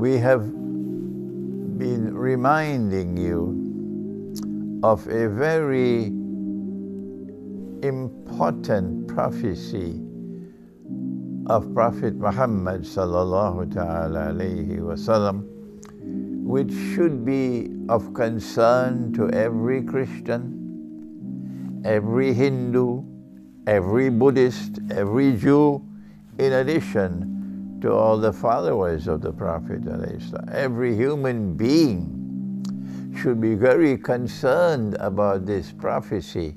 we have been reminding you of a very important prophecy of Prophet Muhammad sallallahu ta'ala alayhi wasallam, which should be of concern to every Christian, every Hindu, every Buddhist, every Jew, in addition to all the followers of the Prophet. Every human being should be very concerned about this prophecy,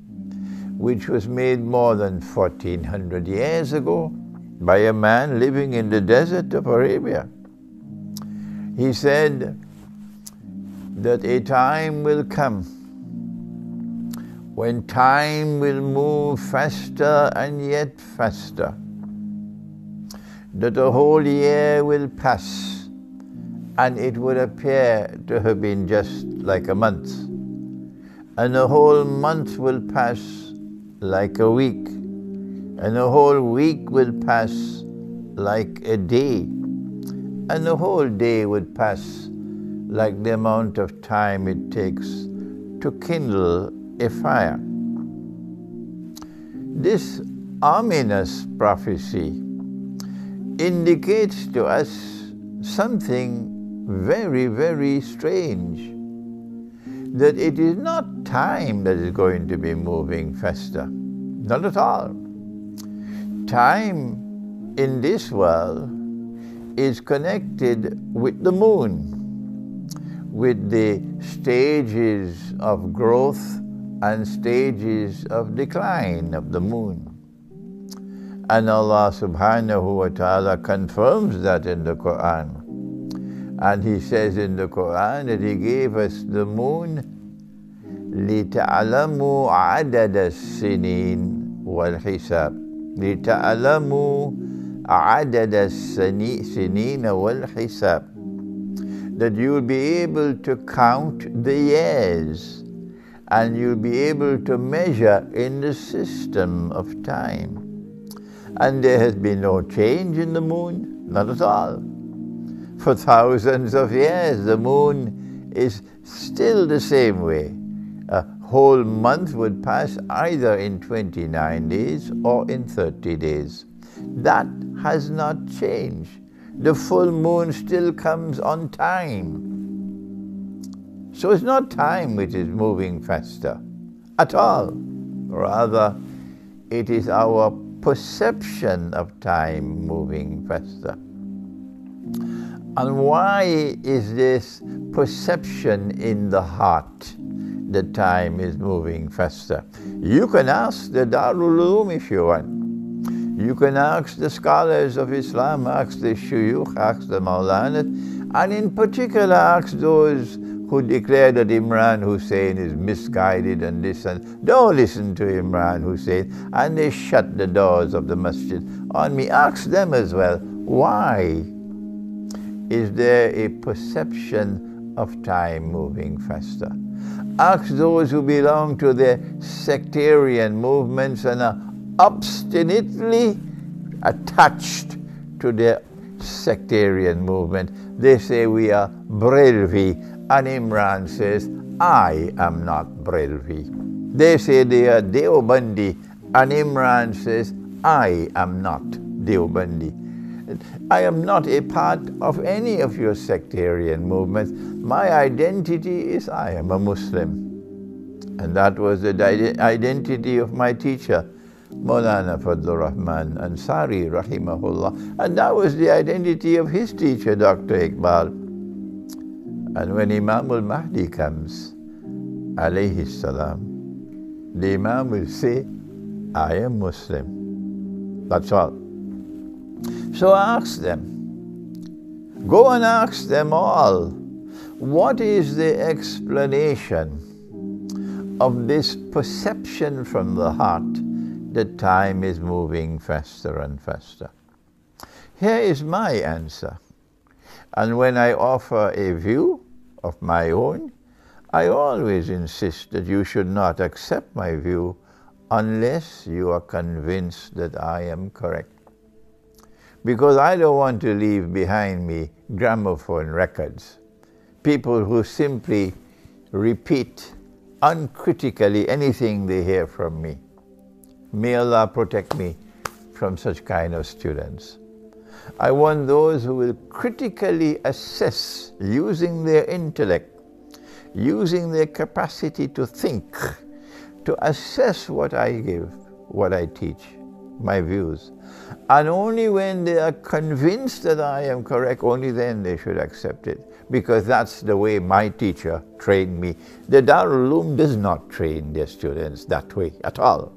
which was made more than 1400 years ago by a man living in the desert of Arabia. He said that a time will come when time will move faster and yet faster, that a whole year will pass and it would appear to have been just like a month, and a whole month will pass like a week, and a whole week will pass like a day, and the whole day would pass like the amount of time it takes to kindle a fire. This ominous prophecy indicates to us something very, very strange. That it is not time that is going to be moving faster. Not at all. Time in this world is connected with the moon, with the stages of growth and stages of decline of the moon. And Allah subhanahu wa ta'ala confirms that in the Quran. And He says in the Quran that He gave us the moon لِتَعْلَمُوا عَدَدَ السِّنِينَ وَالْحِسَابِ لِتَعْلَمُوا عَدَدَ السِّنِينَ وَالْحِسَابِ That you will be able to count the years and you'll be able to measure in the system of time. And there has been no change in the moon, not at all. For thousands of years, the moon is still the same way. A whole month would pass either in 29 days or in 30 days. That has not changed. The full moon still comes on time. So it's not time which is moving faster at all. Rather, it is our perception of time moving faster. And why is this perception in the heart that time is moving faster? You can ask the Darul Uloom if you want. You can ask the scholars of Islam, ask the shuyukh, ask the Maulana, and in particular ask those who declare that Imran Hosein is misguided and this and don't listen to Imran Hosein and they shut the doors of the masjid on me. Ask them as well, why is there a perception of time moving faster? Ask those who belong to the sectarian movements and are obstinately attached to their sectarian movement. They say we are Brelvi and Imran says, I am not Brelvi. They say they are Deobandi, and Imran says, I am not Deobandi. I am not a part of any of your sectarian movements. My identity is I am a Muslim. And that was the identity of my teacher, Maulana Fadlur Rahman Ansari, rahimahullah. And that was the identity of his teacher, Dr. Iqbal. And when Imam al-Mahdi comes, alayhi salam, the Imam will say, I am Muslim. That's all. So ask them. Go and ask them all. What is the explanation of this perception from the heart that time is moving faster and faster? Here is my answer. And when I offer a view of my own, I always insist that you should not accept my view unless you are convinced that I am correct. because I don't want to leave behind me gramophone records. People who simply repeat uncritically anything they hear from me. May Allah protect me from such kind of students. I want those who will critically assess using their intellect, using their capacity to think, to assess what I give, what I teach, my views. And only when they are convinced that I am correct, only then they should accept it. Because that's the way my teacher trained me. The Darul does not train their students that way at all.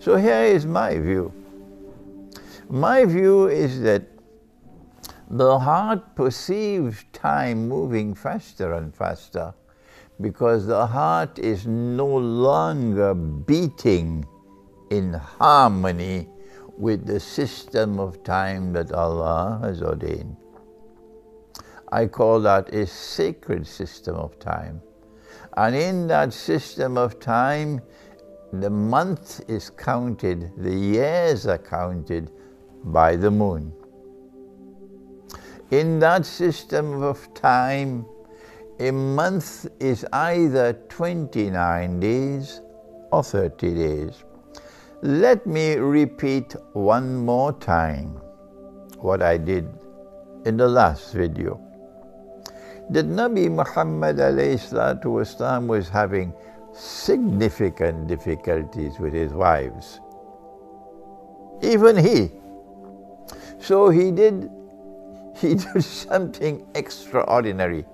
So here is my view. My view is that the heart perceives time moving faster and faster because the heart is no longer beating in harmony with the system of time that Allah has ordained. I call that a sacred system of time. And in that system of time, the month is counted, the years are counted by the moon. In that system of time, a month is either 29 days or 30 days. Let me repeat one more time what I did in the last video. That Nabi Muhammad والسلام, was having significant difficulties with his wives. Even he. so he did, he did something extraordinary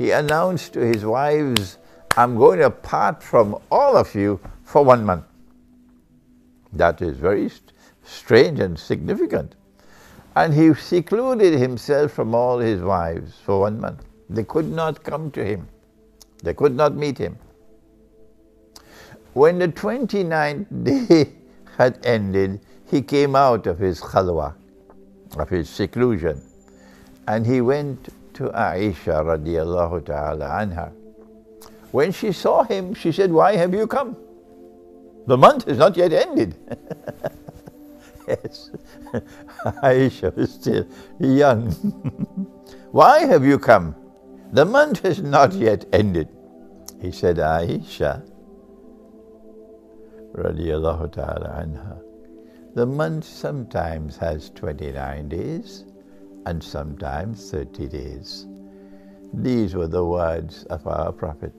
he announced to his wives, I'm going to part from all of you for one month. That is very strange and significant. And he secluded himself from all his wives for one month. They could not come to him. They could not meet him. When the 29th day had ended, he came out of his khalwa, of his seclusion, and he went to Aisha radiallahu ta'ala anha. When she saw him, she said, Why have you come? The month has not yet ended. yes, Aisha was still young. Why have you come? The month has not yet ended. He said, Aisha, radiallahu ta'ala anha, the month sometimes has 29 days and sometimes 30 days. These were the words of our Prophet.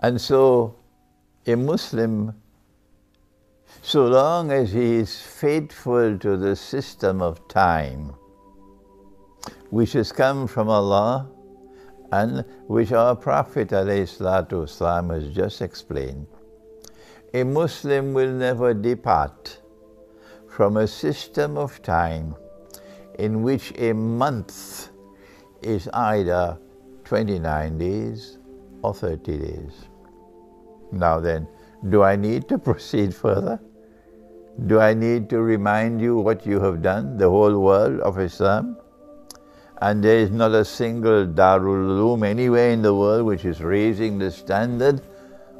And so, a Muslim, so long as he is faithful to the system of time, which has come from Allah and which our Prophet والسلام, has just explained, a Muslim will never depart from a system of time in which a month is either 29 days or 30 days. Now then, do I need to proceed further? Do I need to remind you what you have done, the whole world of Islam? And there is not a single Darul Uloom anywhere in the world which is raising the standard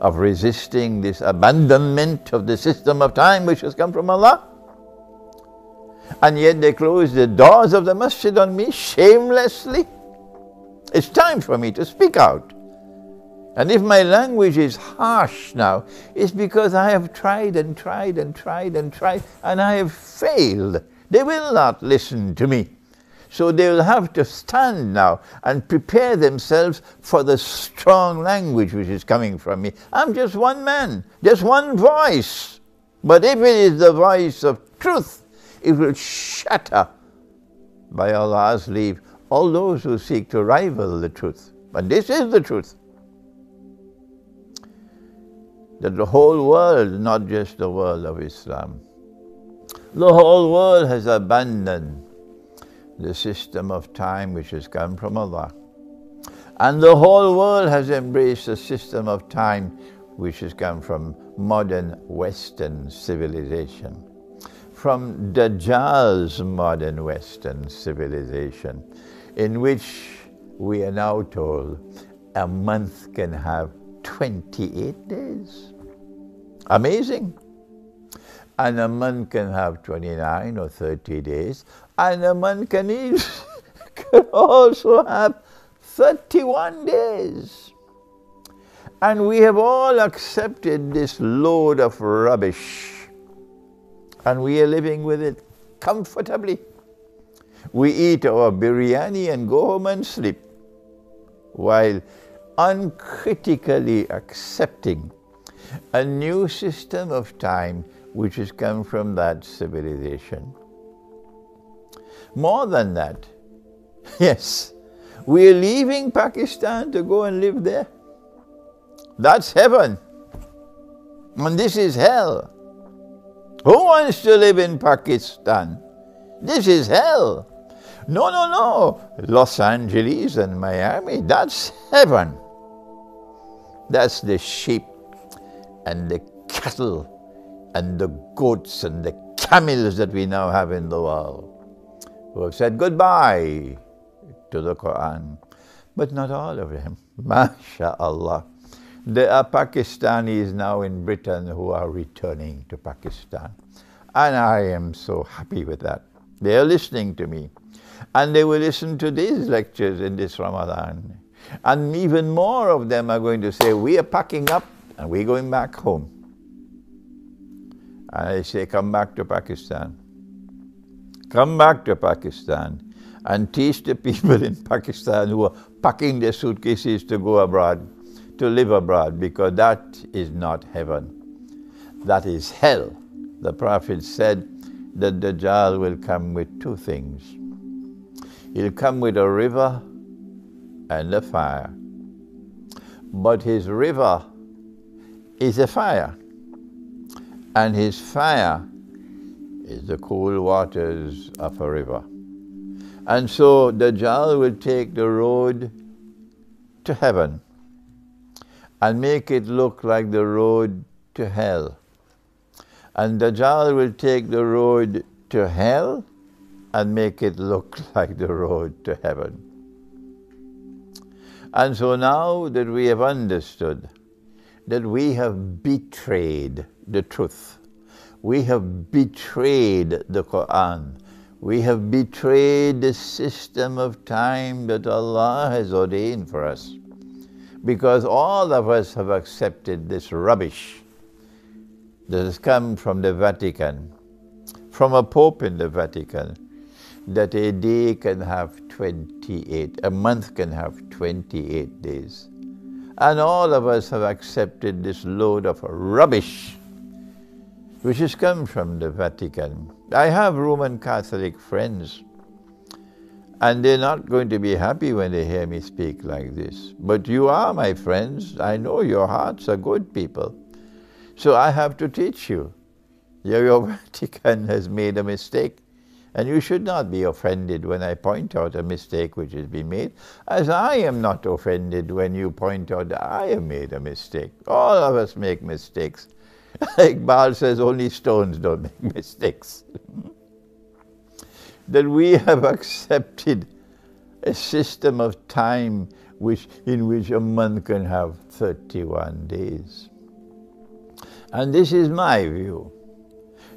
of resisting this abandonment of the system of time which has come from Allah and yet they close the doors of the masjid on me shamelessly. It's time for me to speak out. And if my language is harsh now, it's because I have tried and tried and tried and tried and I have failed. They will not listen to me. So they will have to stand now and prepare themselves for the strong language which is coming from me. I'm just one man, just one voice. But if it is the voice of truth, it will shatter, by Allah's leave, all those who seek to rival the truth. But this is the truth. That the whole world, not just the world of Islam, the whole world has abandoned the system of time which has come from Allah. And the whole world has embraced a system of time which has come from modern Western civilization from Dajjal's modern Western civilization, in which we are now told a month can have 28 days. Amazing. And a man can have 29 or 30 days, and a man can, can also have 31 days. And we have all accepted this load of rubbish, and we are living with it comfortably. We eat our biryani and go home and sleep, while uncritically accepting a new system of time which has come from that civilization. More than that, yes, we are leaving Pakistan to go and live there. That's heaven. And this is hell. Who wants to live in Pakistan? This is hell. No, no, no. Los Angeles and Miami, that's heaven. That's the sheep and the cattle and the goats and the camels that we now have in the world who have said goodbye to the Quran. But not all of them. MashaAllah. There are Pakistanis now in Britain who are returning to Pakistan. And I am so happy with that. They are listening to me. And they will listen to these lectures in this Ramadan. And even more of them are going to say, we are packing up and we're going back home. And I say, come back to Pakistan. Come back to Pakistan and teach the people in Pakistan who are packing their suitcases to go abroad, to live abroad, because that is not heaven. That is hell. The Prophet said that Dajjal will come with two things. He'll come with a river and a fire. But his river is a fire, and his fire is the cool waters of a river. And so Dajjal will take the road to heaven and make it look like the road to hell. And Dajjal will take the road to hell and make it look like the road to heaven. And so now that we have understood that we have betrayed the truth, we have betrayed the Quran, we have betrayed the system of time that Allah has ordained for us. Because all of us have accepted this rubbish that has come from the Vatican, from a pope in the Vatican, that a day can have 28, a month can have 28 days. And all of us have accepted this load of rubbish which has come from the Vatican. I have Roman Catholic friends, and they're not going to be happy when they hear me speak like this. But you are my friends. I know your hearts are good people. So I have to teach you. Your Vatican has made a mistake. And you should not be offended when I point out a mistake which has been made, as I am not offended when you point out that I have made a mistake. All of us make mistakes. Iqbal says only stones don't make mistakes. that we have accepted a system of time which, in which a month can have 31 days. And this is my view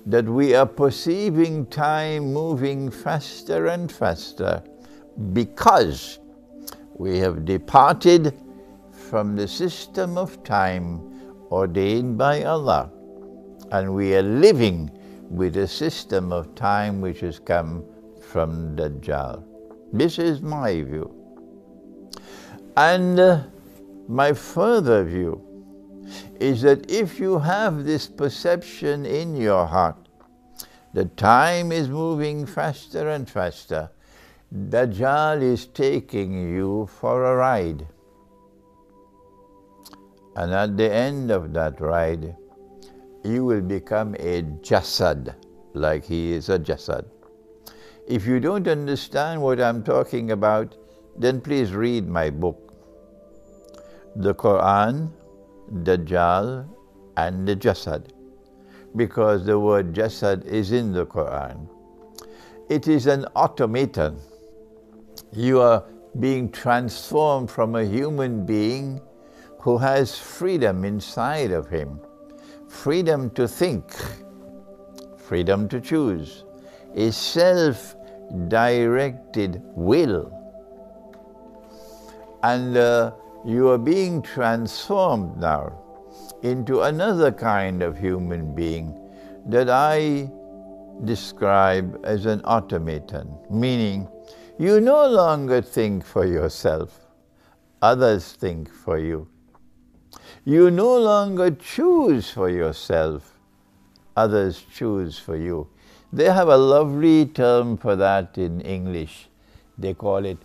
that we are perceiving time moving faster and faster because we have departed from the system of time ordained by Allah and we are living with a system of time which has come from Dajjal. This is my view. And uh, my further view is that if you have this perception in your heart that time is moving faster and faster, Dajjal is taking you for a ride. And at the end of that ride, you will become a jasad, like he is a jasad. If you don't understand what I'm talking about, then please read my book, The Quran Dajjal, and the Jasad, because the word Jasad is in the Quran. It is an automaton. You are being transformed from a human being who has freedom inside of him, freedom to think, freedom to choose, a self directed will. And uh, you are being transformed now into another kind of human being that I describe as an automaton, meaning you no longer think for yourself, others think for you. You no longer choose for yourself, others choose for you. They have a lovely term for that in English. They call it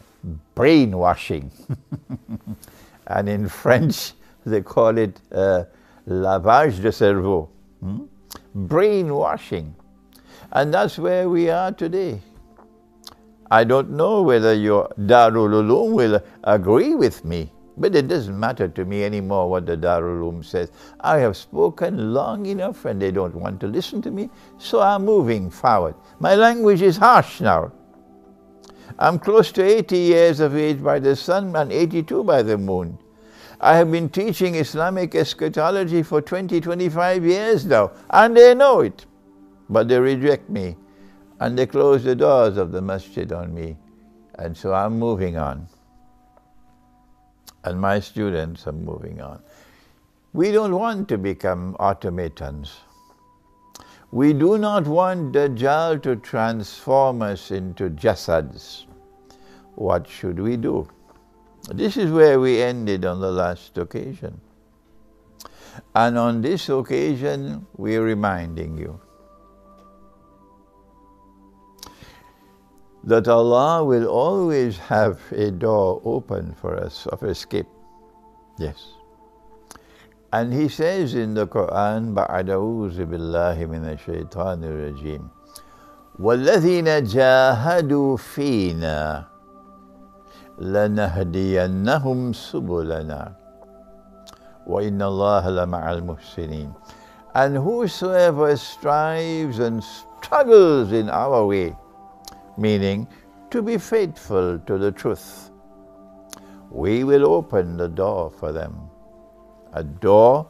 brainwashing. and in French, they call it uh, lavage de cerveau. Hmm? Brainwashing. And that's where we are today. I don't know whether your Darul Uloom will agree with me, but it doesn't matter to me anymore what the Darul Uloom says. I have spoken long enough and they don't want to listen to me, so I'm moving forward. My language is harsh now. I'm close to 80 years of age by the sun and 82 by the moon. I have been teaching Islamic eschatology for 20, 25 years now, and they know it. But they reject me, and they close the doors of the masjid on me. And so I'm moving on. And my students are moving on. We don't want to become automatons. We do not want Dajjal to transform us into jasads. What should we do? This is where we ended on the last occasion. And on this occasion, we're reminding you that Allah will always have a door open for us of escape. Yes. And He says in the Quran, بَعْدَ أَعُوذُ بِاللَّهِ مِنَ الشَّيْطَانِ الرَّجِيمِ وَالَّذِينَ جَاهَدُوا فِينَا لنهدينهم سبلنا وإن الله لمع المحسنين and whosoever strives and struggles in our way meaning to be faithful to the truth we will open the door for them a door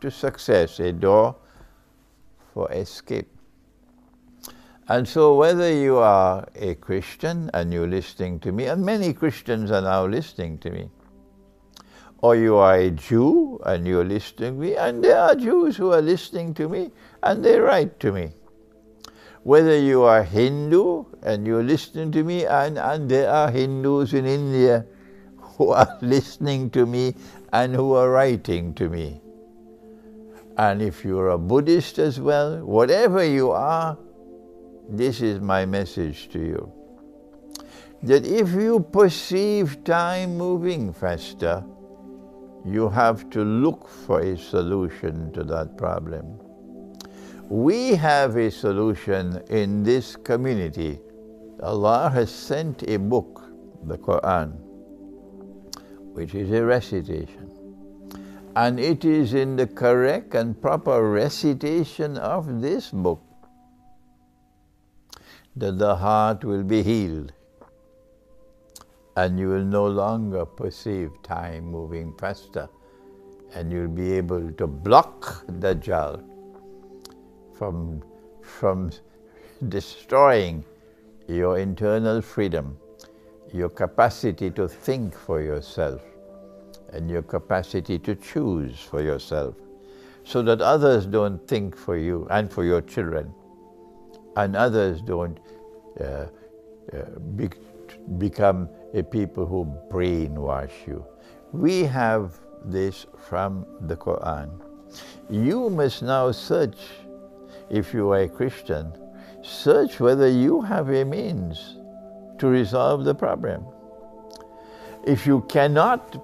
to success a door for escape and so, whether you are a Christian and you're listening to me, and many Christians are now listening to me, or you are a Jew and you're listening to me, and there are Jews who are listening to me and they write to me. Whether you are Hindu and you're listening to me, and, and there are Hindus in India who are listening to me and who are writing to me. And if you're a Buddhist as well, whatever you are, this is my message to you. That if you perceive time moving faster, you have to look for a solution to that problem. We have a solution in this community. Allah has sent a book, the Quran, which is a recitation. And it is in the correct and proper recitation of this book that the heart will be healed and you will no longer perceive time moving faster and you'll be able to block Dajjal from, from destroying your internal freedom, your capacity to think for yourself, and your capacity to choose for yourself, so that others don't think for you and for your children and others don't uh, uh, be, become a people who brainwash you. We have this from the Quran. You must now search, if you are a Christian, search whether you have a means to resolve the problem. If you cannot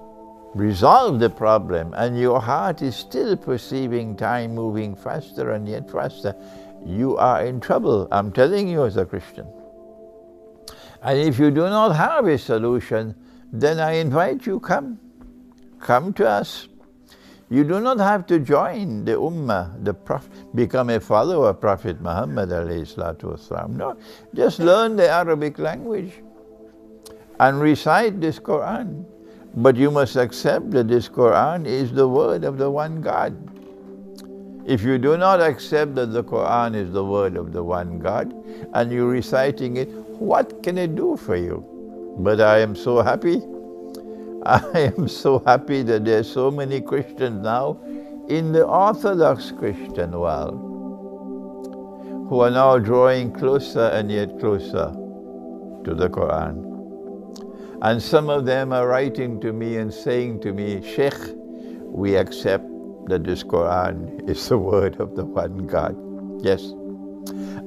resolve the problem and your heart is still perceiving time moving faster and yet faster, you are in trouble. I'm telling you as a Christian. And if you do not have a solution, then I invite you, come. Come to us. You do not have to join the Ummah, the Prophet, become a follower of Prophet Muhammad No, just learn the Arabic language and recite this Quran. But you must accept that this Quran is the word of the one God. If you do not accept that the Quran is the word of the one God and you're reciting it, what can it do for you? But I am so happy. I am so happy that there are so many Christians now in the Orthodox Christian world who are now drawing closer and yet closer to the Quran. And some of them are writing to me and saying to me, Sheikh, we accept that this Quran is the word of the one God. Yes.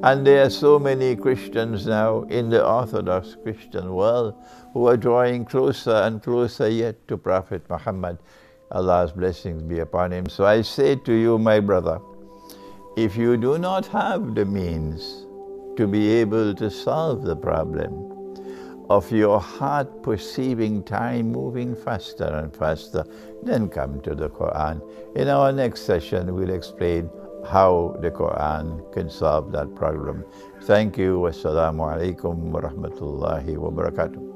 And there are so many Christians now in the Orthodox Christian world who are drawing closer and closer yet to Prophet Muhammad. Allah's blessings be upon him. So I say to you, my brother, if you do not have the means to be able to solve the problem, of your heart perceiving time moving faster and faster, then come to the Quran. In our next session, we'll explain how the Quran can solve that problem. Thank you. Wassalamu alaikum wa rahmatullahi wa barakatuh.